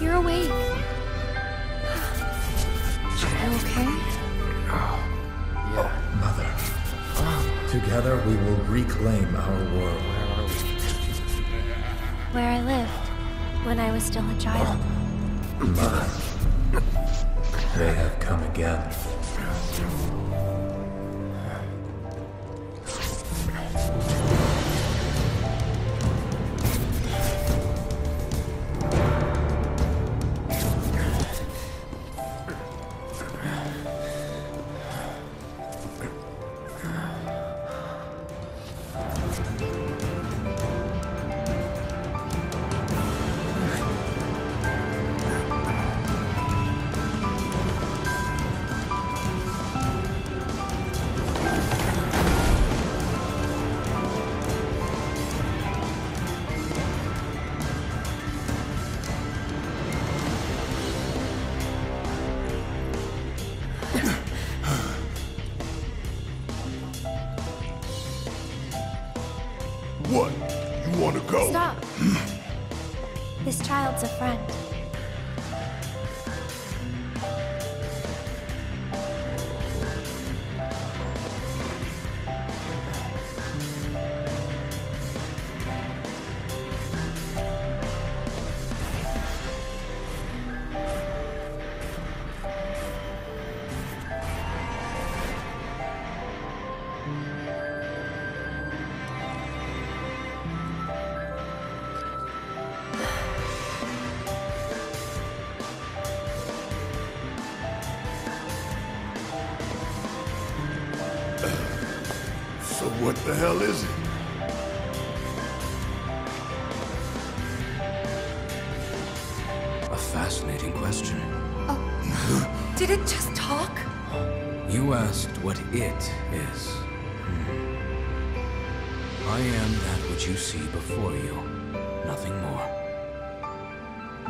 You're awake. Are you okay? Oh. Yeah. Mother. Together we will reclaim our world. Where I lived when I was still a child. Mother. They have come again. What? You want to go? Stop. this child's a friend. What the hell is it? A fascinating question. Oh, did it just talk? You asked what it is. Hmm. I am that which you see before you, nothing more.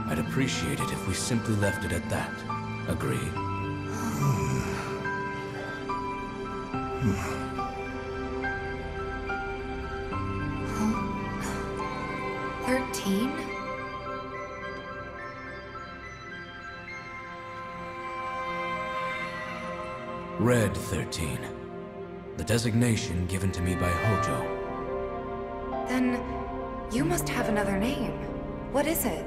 I'd appreciate it if we simply left it at that. Agree? Hmm. Hmm. Red 13. The designation given to me by Hojo. Then, you must have another name. What is it?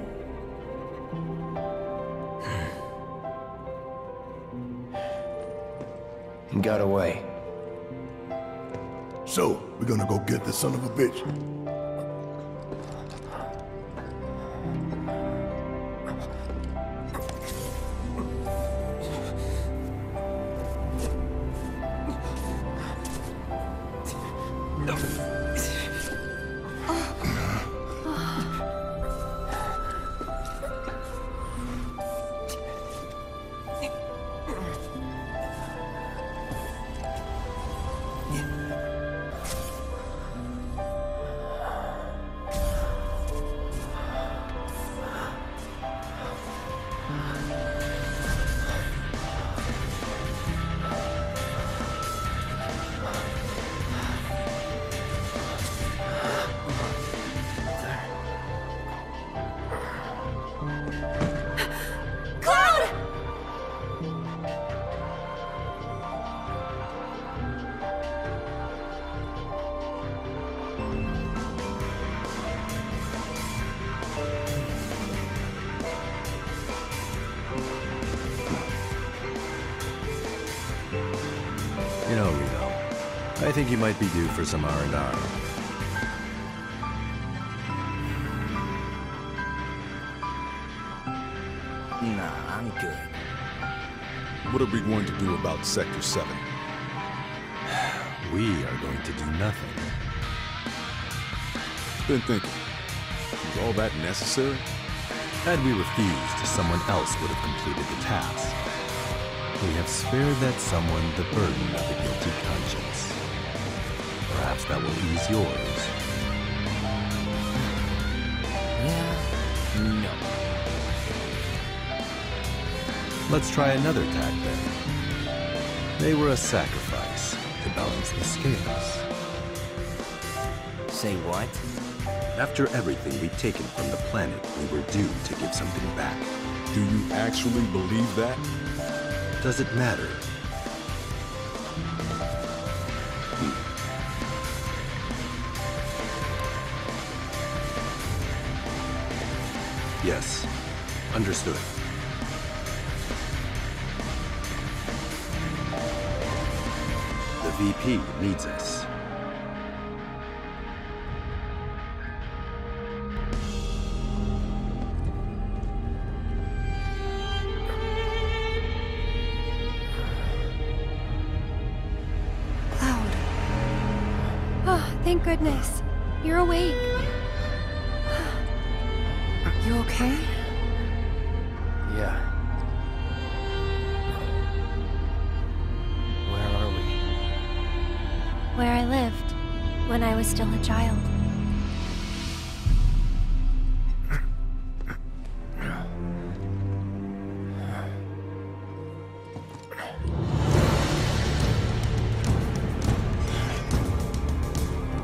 got away. So, we're gonna go get the son of a bitch. I think you might be due for some R&R. Nah, I'm good. What are we going to do about Sector 7? We are going to do nothing. Been thinking. Is all that necessary? Had we refused, someone else would have completed the task. We have spared that someone the burden of a guilty conscience. Perhaps that will ease yours. Yeah? No. Let's try another tack then. They were a sacrifice to balance the scales. Say what? After everything we'd taken from the planet, we were due to give something back. Do you actually believe that? Does it matter? Yes. Understood. The VP needs us. Cloud. Oh, thank goodness. You're awake. You okay? Yeah. Where are we? Where I lived when I was still a child.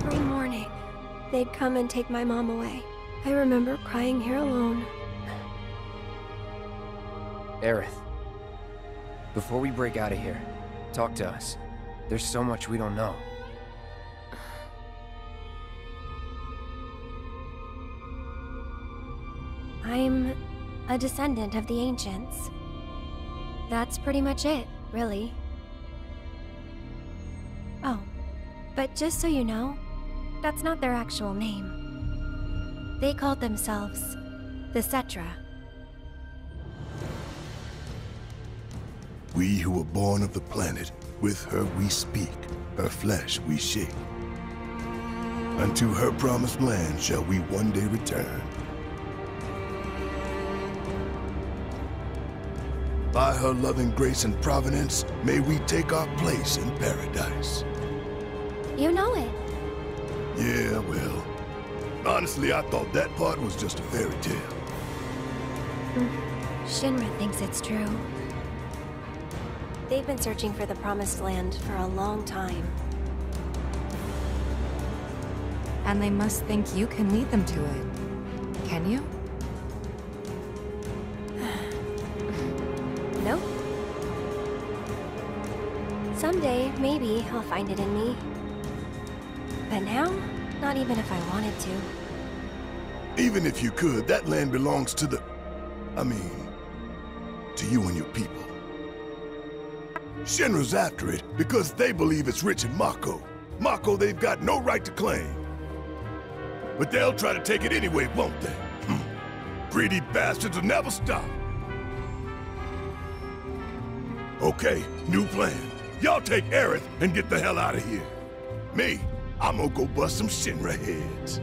Every morning, they'd come and take my mom away. I remember crying here alone. Aerith. Before we break out of here, talk to us. There's so much we don't know. I'm a descendant of the ancients. That's pretty much it, really. Oh, but just so you know, that's not their actual name. They called themselves the Cetra. We who were born of the planet, with her we speak, her flesh we shake. Unto her promised land shall we one day return. By her loving grace and providence, may we take our place in paradise. You know it. Yeah, well, honestly, I thought that part was just a fairy tale. Hmm. Shinra thinks it's true. They've been searching for the Promised Land for a long time. And they must think you can lead them to it. Can you? Nope. Someday, maybe, I'll find it in me. But now, not even if I wanted to. Even if you could, that land belongs to the... I mean, to you and your people. Shinra's after it because they believe it's rich in Mako. Mako they've got no right to claim. But they'll try to take it anyway, won't they? Hmm. Greedy bastards will never stop. Okay, new plan. Y'all take Aerith and get the hell out of here. Me, I'm gonna go bust some Shinra heads.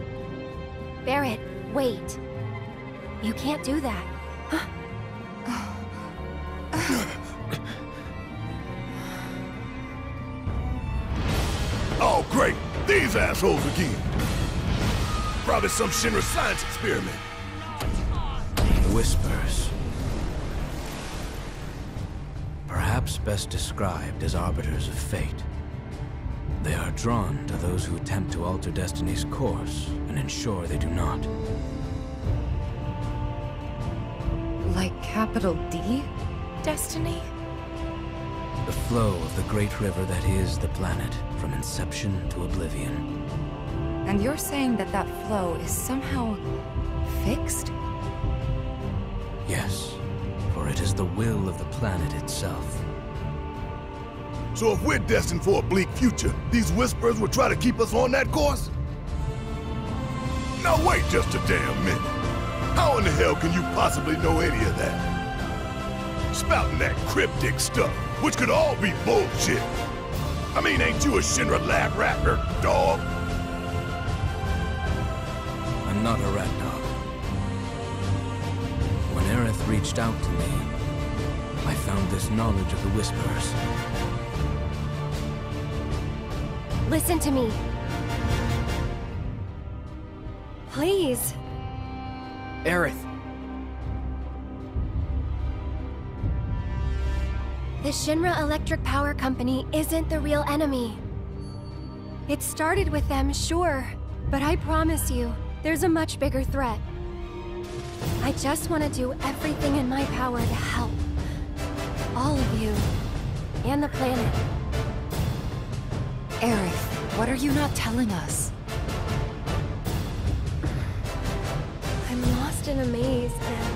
Barret, wait. You can't do that. Oh, great! These assholes again! Probably some Shinra science experiment. Whispers. Perhaps best described as arbiters of fate. They are drawn to those who attempt to alter destiny's course and ensure they do not. Like capital D? Destiny? The flow of the great river that is the planet, from inception to oblivion. And you're saying that that flow is somehow fixed? Yes, for it is the will of the planet itself. So if we're destined for a bleak future, these Whispers will try to keep us on that course? Now wait just a damn minute. How in the hell can you possibly know any of that? Spouting that cryptic stuff, which could all be bullshit. I mean, ain't you a Shinra lab rat dog? I'm not a rat dog. When Aerith reached out to me, I found this knowledge of the Whisperers. Listen to me. Please. Aerith! The Shinra Electric Power Company isn't the real enemy. It started with them, sure, but I promise you, There's a much bigger threat. I just want to do everything in my power to help. All of you. And the planet. Aerith, what are you not telling us? I'm lost in a maze, and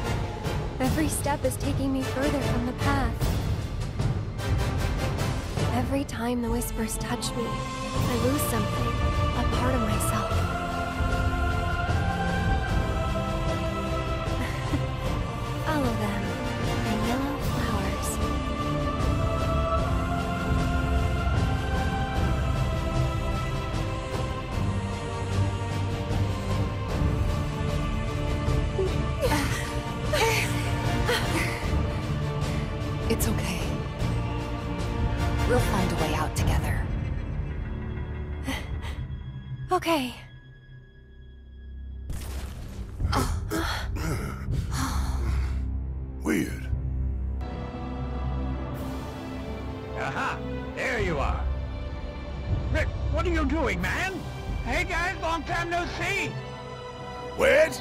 every step is taking me further from the path. Every time the whispers touch me, I lose something, a part of myself. It's okay. We'll find a way out together. Okay. Weird. Aha! There you are. Rick, what are you doing, man? Hey guys, long time no see. Wedge?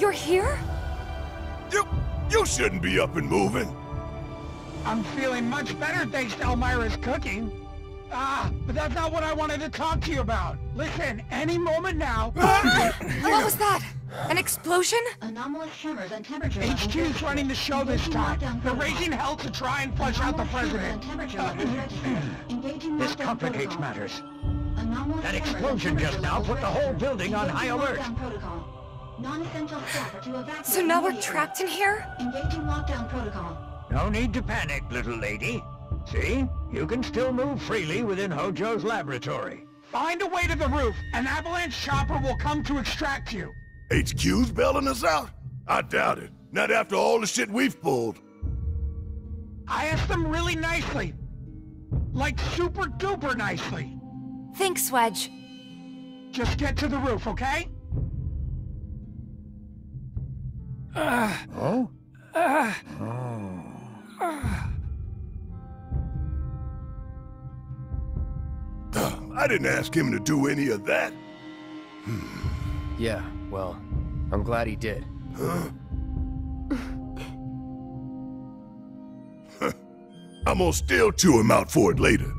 You're here? You, you shouldn't be up and moving. I'm feeling much better thanks to Elmyra's cooking. Ah, but that's not what I wanted to talk to you about. Listen, any moment now... What was that? An explosion? Anomalous tremors and temperature HQ's running the show this time. They're raising hell to try and flush out the president. This complicates matters. That explosion just now put the whole building on high alert. Non-essential staff are to evacuate So now we're trapped in here? Engaging lockdown protocol. No need to panic, little lady. See? You can still move freely within Hojo's laboratory. Find a way to the roof. An avalanche chopper will come to extract you. HQ's bailing us out? I doubt it. Not after all the shit we've pulled. I asked them really nicely. Like super duper nicely. Thanks, Wedge. Just get to the roof, okay? Oh? Ah. Oh? I didn't ask him to do any of that. Yeah, well, I'm glad he did. I'm gonna still chew him out for it later.